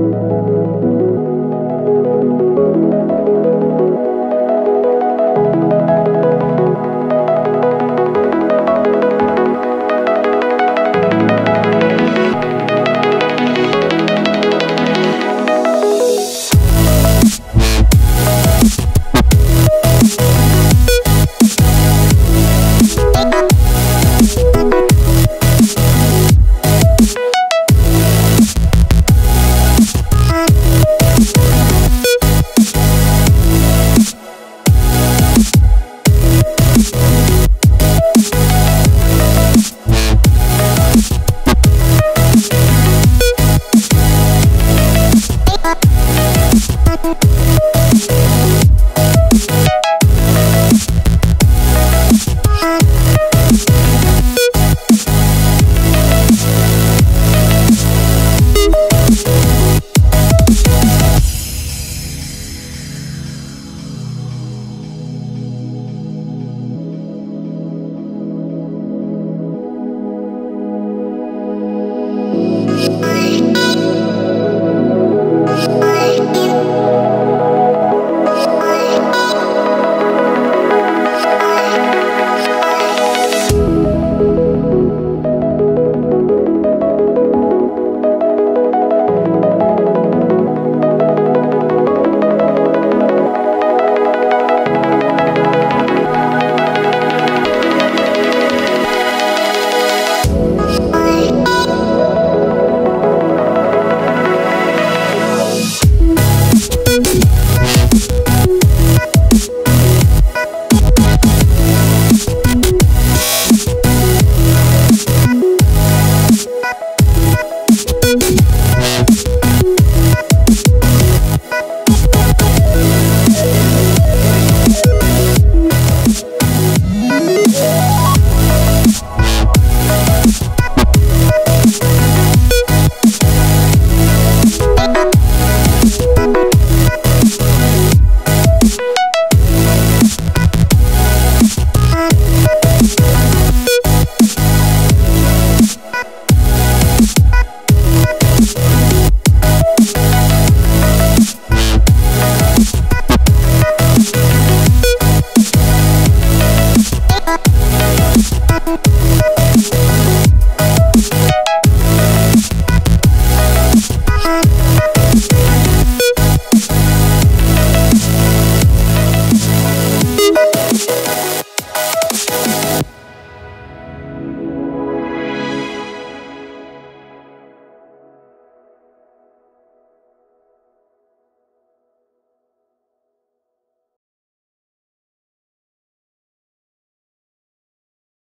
Música